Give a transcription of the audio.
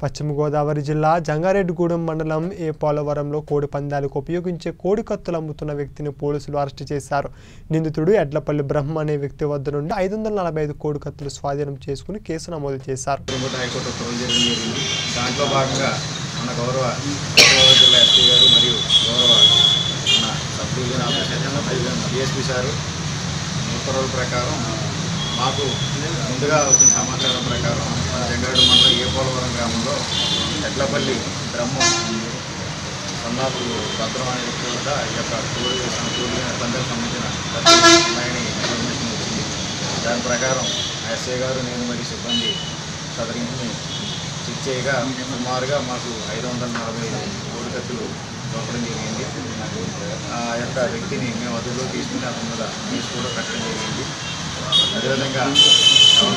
పశ్చిమ గోదావరి జిల్లా జంగారెడ్డిగూడెం మండలం ఏ పోలవరంలో కోడి పందాలకు ఉపయోగించే కోడి కత్తులు అమ్ముతున్న వ్యక్తిని పోలీసులు అరెస్టు చేశారు. నిందితుడు ఎడ్లపల్లి బ్రహ్మ అనే వ్యక్తి వద్ద నుండి ఐదు వందల నలభై ఐదు కోడి కత్తులు స్వాధీనం చేసుకుని కేసు నమోదు చేశారు. దాంట్లో భాగంగా మన గౌరవ జిల్లా ఎస్పీ గారు మరియు గౌరవ మన sub division officer DSP sir ఉత్తర్వుల ప్రకారం మాకు ముందుగా వచ్చిన సమాచారం ప్రకారం జంగారెడ్డి మండలం ఏ ఎడ్లపల్లి బ్రహ్మం. సన్నాపు భద్రం అనే వ్యక్తి ఈ యొక్క కోడి టూరిజం పందెలకు సంబంధించిన కత్తులు ఉన్నాయని ఇన్ఫర్మేషన్ వచ్చింది. దాని ప్రకారం ఎస్ఐ గారు నేను మరి సిబ్బంది సదరించి చెక్ చేయగా సుమారుగా మాకు ఐదు వందల నలభై కోడి కత్తులు దొరకడం జరిగింది. ఆ యొక్క వ్యక్తిని మేము అదుపులో తీసుకుని అతని మీద కేసు కూడా పెట్టడం జరిగింది. అదేవిధంగా చాలా